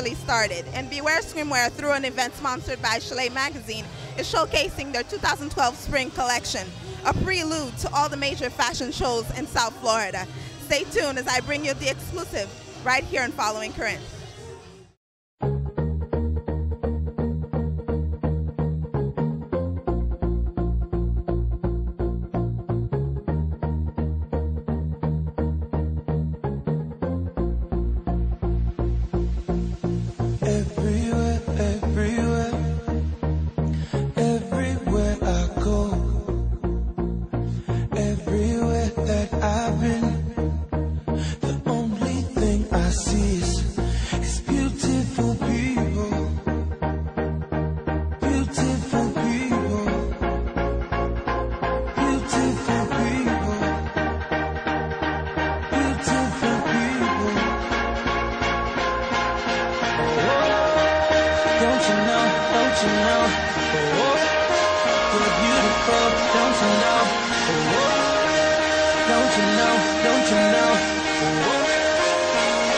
actually started. And Beware Swimwear through an event sponsored by Chellea Magazine, is showcasing their 2012 spring collection, a prelude to all the major fashion shows in South Florida. Stay tuned as I bring you the exclusive right here in Following Corhinn. don't you know, don't you know?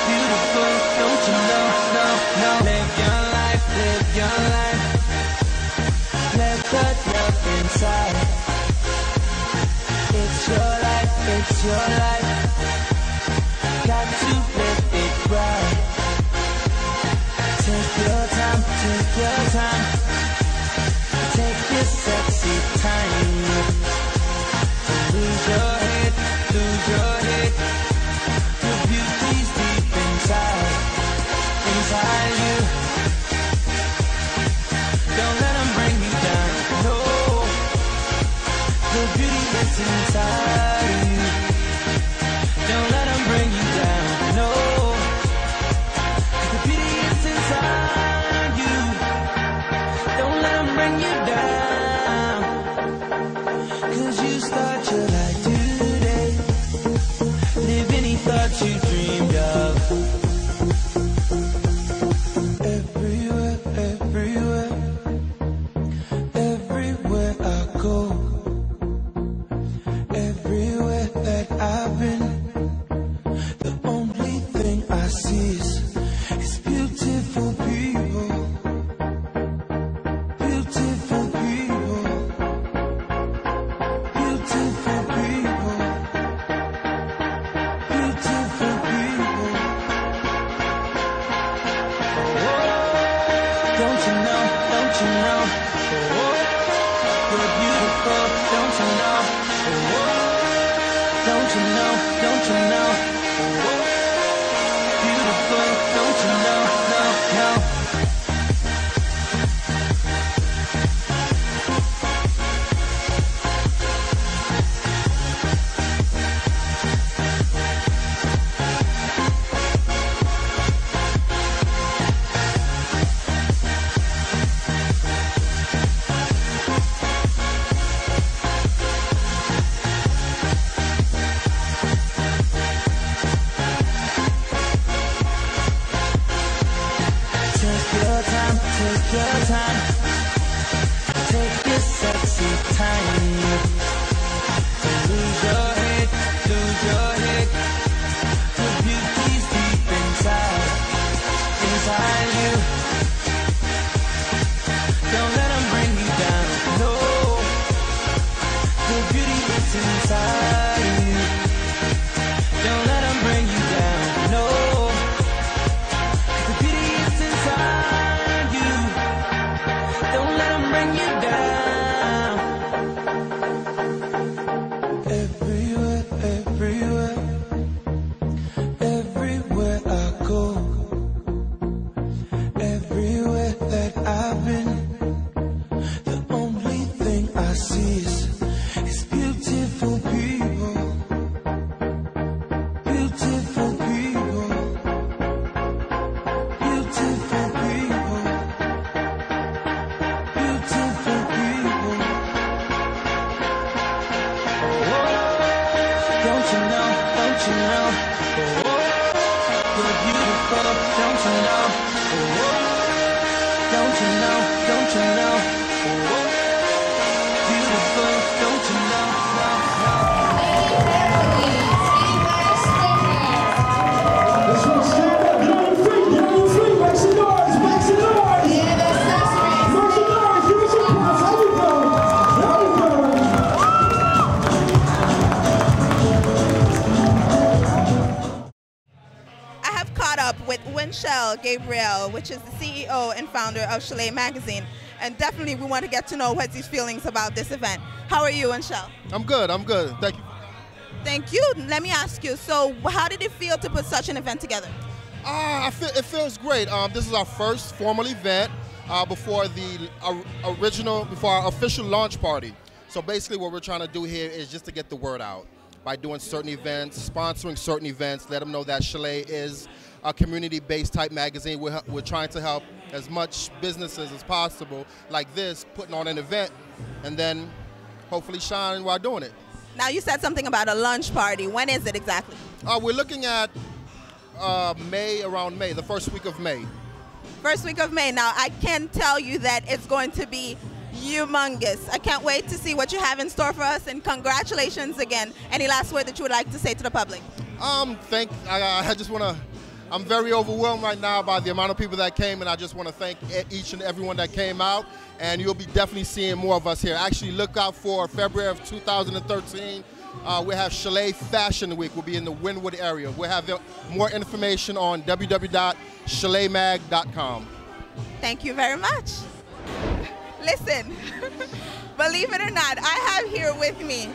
Beautiful, don't you know, no, no. Live your life, live your life. Let that love inside. It's your life, it's your life. Got to live it right. Take your time, take your time. inside. Everywhere, everywhere, everywhere I go, everywhere that I've been, the only thing I see is, is beautiful people, beautiful. Don't you know, don't you know? Beautiful, Winchell Gabriel, which is the CEO and founder of Chellea Magazine. And definitely we want to get to know what his feelings about this event. How are you, Winchell? I'm good. I'm good. Thank you. Thank you. Let me ask you, so how did it feel to put such an event together? Uh, I feel, it feels great. Um, this is our first formal event uh, before the uh, original, before our official launch party. So basically what we're trying to do here is just to get the word out by doing certain events, sponsoring certain events, let them know that Chellea is a community-based type magazine. We're, we're trying to help as much businesses as possible, like this, putting on an event, and then hopefully shine while doing it. Now you said something about a lunch party. When is it exactly? Uh, we're looking at uh, May, around May, the first week of May. First week of May. Now I can tell you that it's going to be humongous. I can't wait to see what you have in store for us, and congratulations again. Any last word that you would like to say to the public? Um, thank. I, I just want to. I'm very overwhelmed right now by the amount of people that came, and I just want to thank each and everyone that came out. And you'll be definitely seeing more of us here. Actually, look out for February of 2013. Uh, we have Chellea Fashion Week. We'll be in the Wynwood area. We'll have more information on www.chaletmag.com. Thank you very much. Listen, believe it or not, I have here with me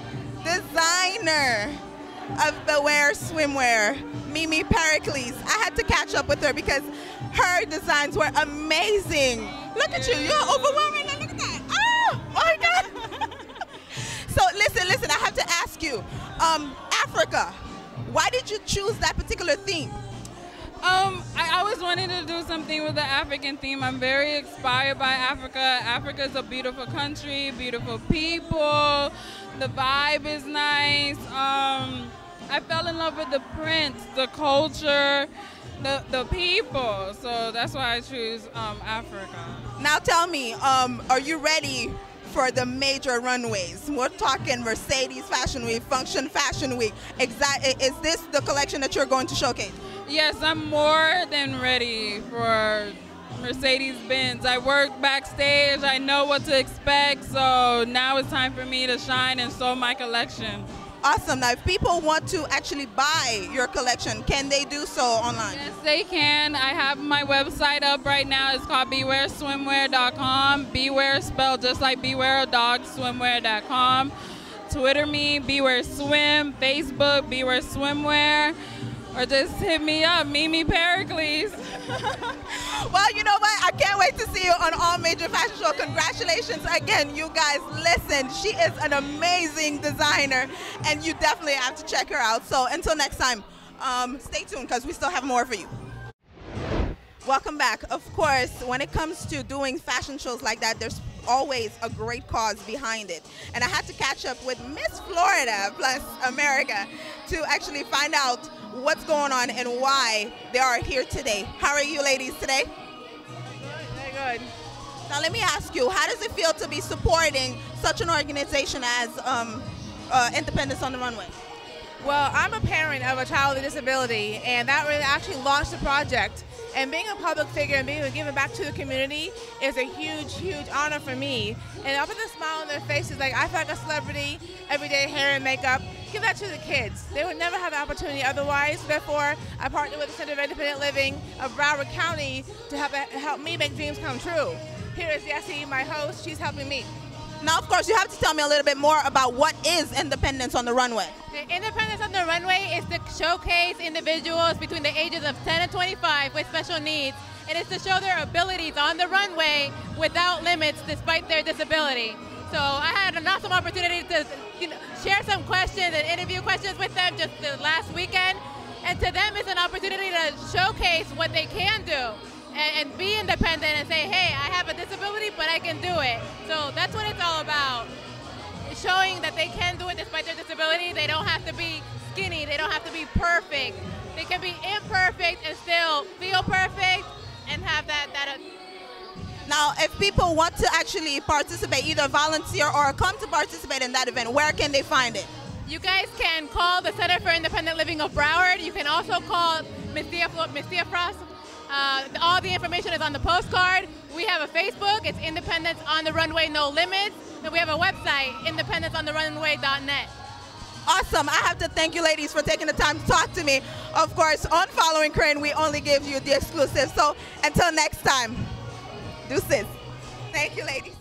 designer of Beware swimwear, Mimi Pericles. I had to catch up with her because her designs were amazing. Look at you, you're overwhelming. Look at that. Oh my God. so listen, listen, I have to ask you, um, Africa, why did you choose that particular theme? Um, I always wanted to do something with the African theme. I'm very inspired by Africa. Africa is a beautiful country, beautiful people. The vibe is nice. Um, I fell in love with the prints, the culture, the the people. So that's why I choose um, Africa. Now tell me, um, are you ready for the major runways? We're talking Mercedes Fashion Week, Funkshion Fashion Week. Exact. Is this the collection that you're going to showcase? Yes, I'm more than ready for Mercedes Benz. I work backstage, I know what to expect, so now it's time for me to shine and show my collection. Awesome. Now, if people want to actually buy your collection, can they do so online? Yes, they can. I have my website up right now. It's called BewareSwimwear.com. Beware spelled just like Beware a Dog, swimwear.com. Twitter me, Beware Swim. Facebook, Beware Swimwear or just hit me up, Mimi Pericles. well, you know what? I can't wait to see you on all major fashion shows. Congratulations again, you guys. Listen, she is an amazing designer, and you definitely have to check her out. So until next time, um, stay tuned because we still have more for you. Welcome back. Of course, when it comes to doing fashion shows like that, there's always a great cause behind it. And I had to catch up with Miss Florida plus America to actually find out what's going on and why they are here today. How are you ladies today? Very good. Now let me ask you, how does it feel to be supporting such an organization as um, uh, Independence on the Runway? Well, I'm a parent of a child with a disability, and that really actually launched the project. And being a public figure and being give back to the community is a huge, huge honor for me. And I put a smile on their faces like I feel like a celebrity, everyday hair and makeup. Give that to the kids. They would never have the opportunity otherwise. Therefore, I partner with the Center of Independent Living of Broward County to help, help me make dreams come true. Here is Jessie, my host. She's helping me. Now, of course, you have to tell me a little bit more about what is Independence on the Runway. The Independence on the Runway is to showcase individuals between the ages of 10 and 25 with special needs. and It is to show their abilities on the runway without limits despite their disability. So I had an awesome opportunity to you know, share some questions and interview questions with them just the last weekend. And to them, it's an opportunity to showcase what they can do and, and, be independent and say, hey, I have a disability, but I can do it. So that's what it's all about. Showing that they can do it despite their disability. They don't have to be skinny. They don't have to be perfect. They can be imperfect and still feel perfect and have that, that now, if people want to actually participate, either volunteer or come to participate in that event, where can they find it? You guys can call the Center for Independent Living of Broward. You can also call Miss Frost uh, all the information is on the postcard. We have a Facebook. It's Independence on the Runway No Limits. And we have a website, independenceontherunway.net. Awesome. I have to thank you ladies for taking the time to talk to me. Of course, on Following Corhinn, we only give you the exclusive. So until next time, deuces. Thank you, ladies.